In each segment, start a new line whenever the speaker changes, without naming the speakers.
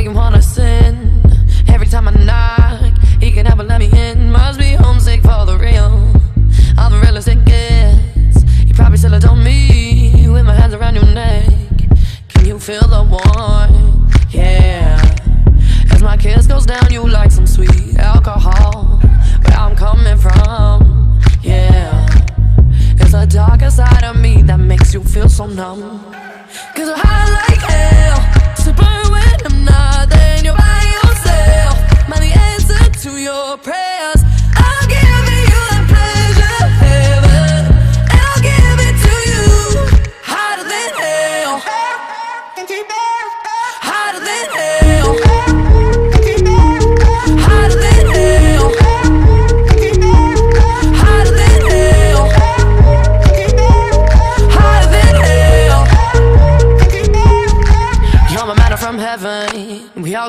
make him wanna sin. Every time I knock, he can never let me in. Must be homesick for the real. I'm the realest it gets. You probably still adore me with my hands around your neck. Can you feel the warmth? Yeah. As my kiss goes down, you like some sweet alcohol. Where I'm coming from, yeah. It's the darker side of me that makes you feel so numb. Cause high like hell.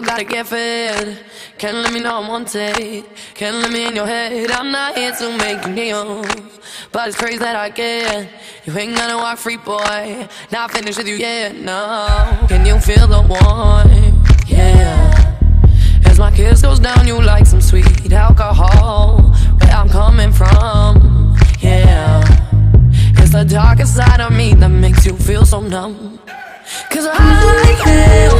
Gotta get fed. Can't let me know I'm on wanted. Can't let me in your head. I'm not here to make you kneel. But it's crazy that I get. You ain't gonna walk free, boy. Not finished with you yet, no. Can you feel the warmth? Yeah. As my kiss goes down, you like some sweet alcohol. Where I'm coming from, yeah. It's the darkest side of me that makes you feel so numb. Cause I like hell.